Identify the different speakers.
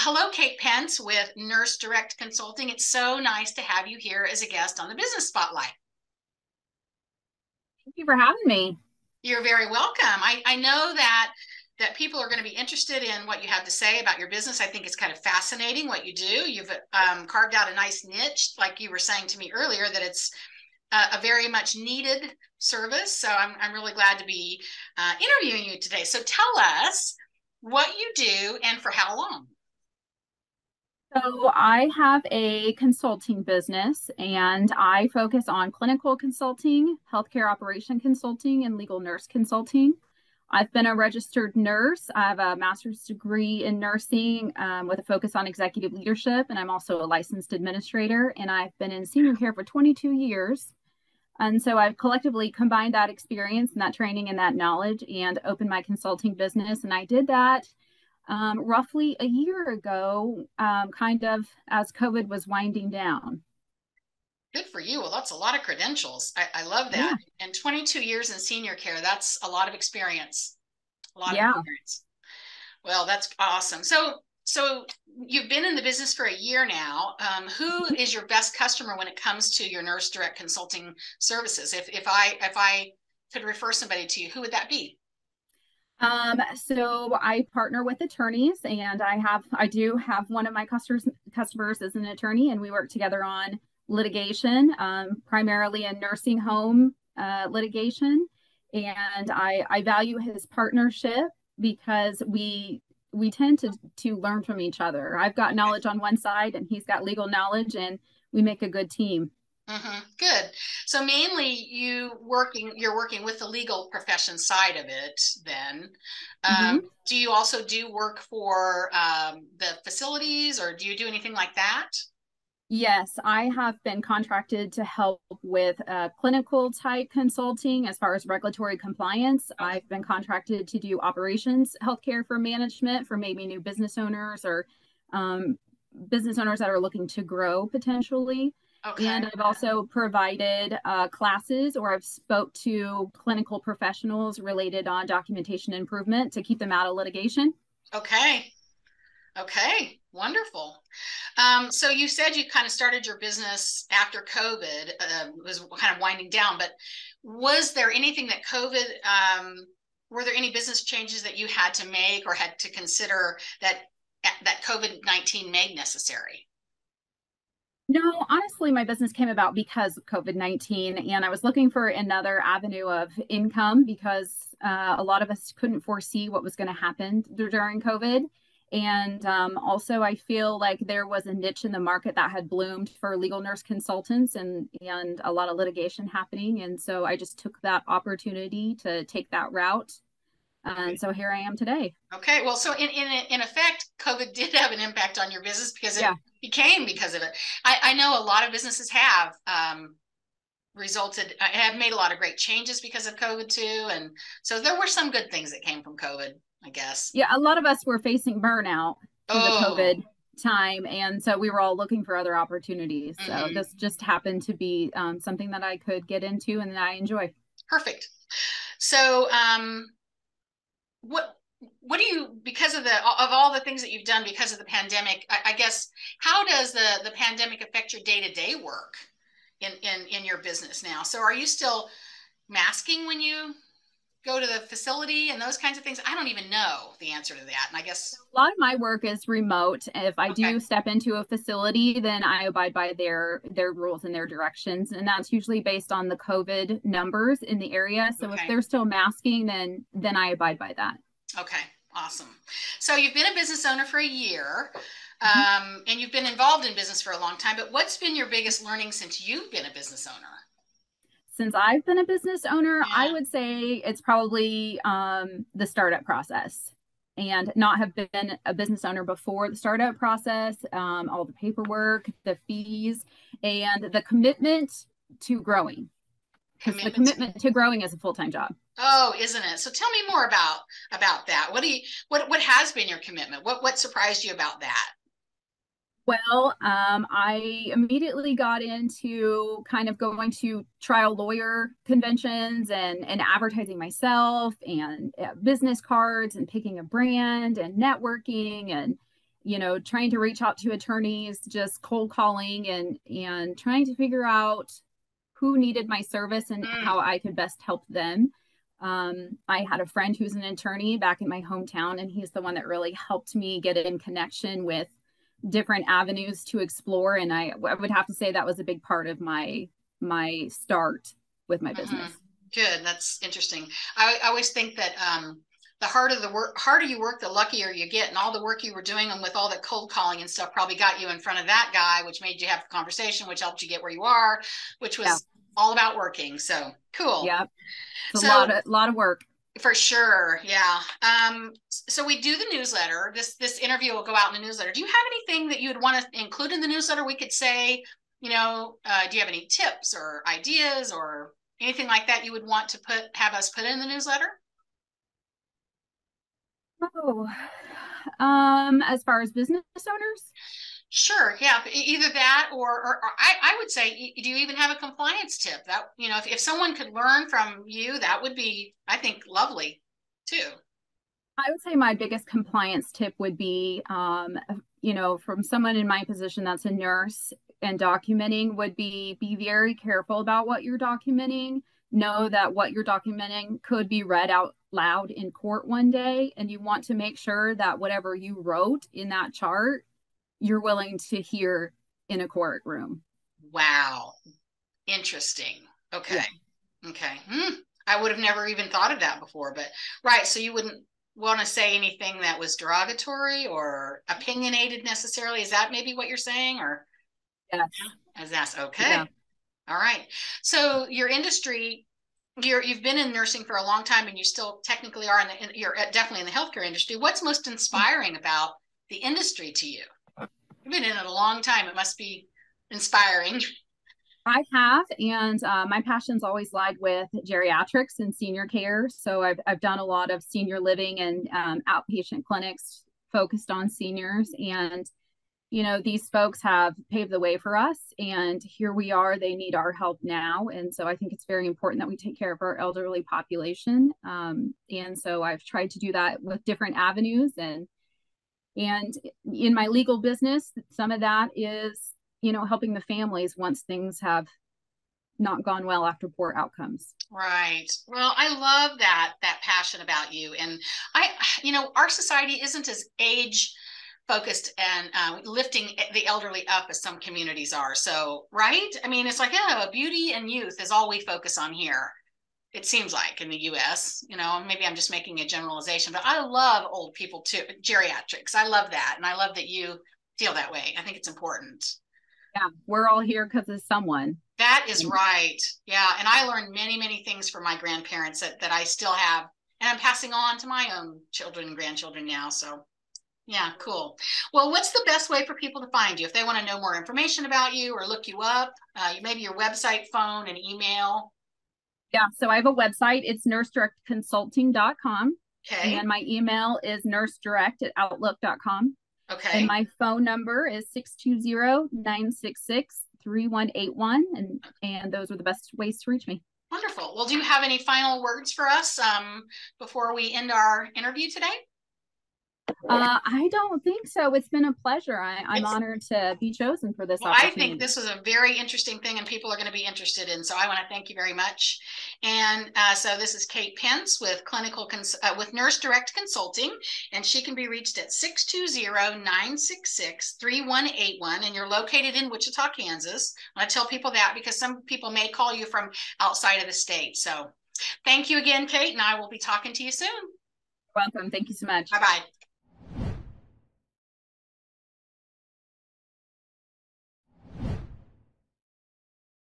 Speaker 1: Well, hello, Kate Pentz with Nurse Direct Consulting. It's so nice to have you here as a guest on the Business Spotlight.
Speaker 2: Thank you for having me.
Speaker 1: You're very welcome. I, I know that that people are going to be interested in what you have to say about your business. I think it's kind of fascinating what you do. You've um, carved out a nice niche, like you were saying to me earlier, that it's a, a very much needed service. So I'm, I'm really glad to be uh, interviewing you today. So tell us what you do and for how long.
Speaker 2: So, I have a consulting business and I focus on clinical consulting, healthcare operation consulting, and legal nurse consulting. I've been a registered nurse. I have a master's degree in nursing um, with a focus on executive leadership, and I'm also a licensed administrator. And I've been in senior care for 22 years. And so I've collectively combined that experience and that training and that knowledge and opened my consulting business. And I did that um, roughly a year ago, um, kind of as COVID was winding down.
Speaker 1: Good for you. Well, that's a lot of credentials. I, I love that. Yeah. And 22 years in senior care, that's a lot of experience. A lot yeah. of experience. Well, that's awesome. So, so you've been in the business for a year now. Um, who is your best customer when it comes to your nurse direct consulting services? If if I if I could refer somebody to you, who would that be?
Speaker 2: Um, so I partner with attorneys and I have, I do have one of my customers, customers as an attorney and we work together on litigation, um, primarily in nursing home uh, litigation. And I, I value his partnership because we we tend to to learn from each other. I've got knowledge on one side and he's got legal knowledge and we make a good team.
Speaker 1: Mm-hmm. Good. So mainly you working, you're working with the legal profession side of it. Then, mm-hmm. um, do you also do work for um, the facilities, or do you do anything like that?
Speaker 2: Yes, I have been contracted to help with uh, clinical type consulting as far as regulatory compliance. I've been contracted to do operations healthcare for management for maybe new business owners or um, business owners that are looking to grow potentially. Okay. And I've also provided uh, classes or I've spoke to clinical professionals related on documentation improvement to keep them out of litigation.
Speaker 1: Okay. Okay. Wonderful. Um, so you said you kind of started your business after COVID uh, was kind of winding down, but was there anything that COVID, um, were there any business changes that you had to make or had to consider that that COVID-19 made necessary?
Speaker 2: No, honestly, my business came about because of COVID 19, and I was looking for another avenue of income because uh, a lot of us couldn't foresee what was going to happen during COVID. And um, also, I feel like there was a niche in the market that had bloomed for legal nurse consultants and, and a lot of litigation happening. And so I just took that opportunity to take that route and so here I am today.
Speaker 1: Okay. Well, so in, in, in effect, COVID did have an impact on your business because it yeah. became because of it. I, I know a lot of businesses have um, resulted, uh, have made a lot of great changes because of COVID too. And so there were some good things that came from COVID, I guess.
Speaker 2: Yeah. A lot of us were facing burnout through oh. the COVID time. And so we were all looking for other opportunities. Mm-hmm. So this just happened to be um, something that I could get into and that I enjoy.
Speaker 1: Perfect. So, um, what what do you because of the of all the things that you've done because of the pandemic i, I guess how does the the pandemic affect your day-to-day work in in in your business now? So are you still masking when you go to the facility and those kinds of things? I don't even know the answer to that and i guess
Speaker 2: a lot of my work is remote. If i okay. do step into a facility then i abide by their their rules and their directions and that's usually based on the covid numbers in the area. So okay. if they're still masking then then i abide by that.
Speaker 1: Okay awesome so you've been a business owner for a year mm-hmm. um, and you've been involved in business for a long time but what's been your biggest learning since you've been a business owner
Speaker 2: since I've been a business owner, yeah. I would say it's probably um, the startup process and not have been a business owner before the startup process, um, all the paperwork, the fees, and the commitment to growing. Commitment. The commitment to growing as a full time job.
Speaker 1: Oh, isn't it? So tell me more about about that. What do you what what has been your commitment? What what surprised you about that?
Speaker 2: Well, um, I immediately got into kind of going to trial lawyer conventions and, and advertising myself and uh, business cards and picking a brand and networking and you know, trying to reach out to attorneys, just cold calling and and trying to figure out who needed my service and mm. how I could best help them. Um, I had a friend who's an attorney back in my hometown, and he's the one that really helped me get in connection with different avenues to explore. And I, I would have to say that was a big part of my my start with my mm-hmm. business.
Speaker 1: Good. That's interesting. I, I always think that um, the harder the work, harder you work, the luckier you get. And all the work you were doing and with all the cold calling and stuff probably got you in front of that guy, which made you have the conversation, which helped you get where you are, which was yeah. All about working. So cool.
Speaker 2: Yeah. It's so, a lot of, lot of work.
Speaker 1: For sure. Yeah. Um, so we do the newsletter. This this interview will go out in the newsletter. Do you have anything that you'd want to include in the newsletter? We could say, you know, uh, do you have any tips or ideas or anything like that you would want to put have us put in the newsletter?
Speaker 2: Oh, um, as far as business owners?
Speaker 1: Sure. Yeah. Either that or, or, or, I, I would say, do you even have a compliance tip that, you know, if, if someone could learn from you, that would be, I think, lovely too.
Speaker 2: I would say my biggest compliance tip would be, um, you know, from someone in my position that's a nurse and documenting would be be very careful about what you're documenting. Know that what you're documenting could be read out loud in court one day, and you want to make sure that whatever you wrote in that chart you're willing to hear in a courtroom.
Speaker 1: Wow. Interesting. Okay. Yeah. Okay. Hmm. I would have never even thought of that before, but right. So you wouldn't want to say anything that was derogatory or opinionated necessarily. Is that maybe what you're saying or?
Speaker 2: Yes.
Speaker 1: As that's okay. Yeah. All right. So your industry, you're, you've been in nursing for a long time and you still technically are in the, you're definitely in the healthcare industry. What's most inspiring about the industry to you? Been in it a long time. It must be inspiring.
Speaker 2: I have, and uh, my passion's always lied with geriatrics and senior care. So I've I've done a lot of senior living and um, outpatient clinics focused on seniors, and you know these folks have paved the way for us, and here we are. They need our help now, and so I think it's very important that we take care of our elderly population. Um, and so I've tried to do that with different avenues and and in my legal business, some of that is, you know, helping the families once things have not gone well after poor outcomes.
Speaker 1: Right. Well, I love that that passion about you and I you know, our society isn't as age focused and uh, lifting the elderly up as some communities are. So, right? I mean, it's like, yeah, beauty and youth is all we focus on here it seems like in the US, you know, maybe I'm just making a generalization, but I love old people too, geriatrics. I love that. And I love that you feel that way. I think it's important.
Speaker 2: Yeah, we're all here because of someone.
Speaker 1: That is right. Yeah. And I learned many, many things from my grandparents that, that I still have. And I'm passing on to my own children and grandchildren now. So, yeah, cool. Well, what's the best way for people to find you if they want to know more information about you or look you up? Uh, maybe your website, phone, and email.
Speaker 2: Yeah, so I have a website. It's nursedirectconsulting.com.
Speaker 1: Okay.
Speaker 2: And my email is nursedirect at outlook.com.
Speaker 1: Okay.
Speaker 2: And my phone number is 620-966-3181. And and those are the best ways to reach me.
Speaker 1: Wonderful. Well, do you have any final words for us um, before we end our interview today?
Speaker 2: Uh, I don't think so. It's been a pleasure. I, am honored to be chosen for this.
Speaker 1: Well, I think this is a very interesting thing, and people are going to be interested in. So I want to thank you very much. And uh, so this is Kate Pentz with clinical cons- uh, with Nurse Direct Consulting, and she can be reached at 620-966-3181. And you're located in Wichita, Kansas. I want to tell people that because some people may call you from outside of the state. So thank you again, Kate, and I will be talking to you soon.
Speaker 2: Welcome. Thank you so much.
Speaker 1: Bye bye.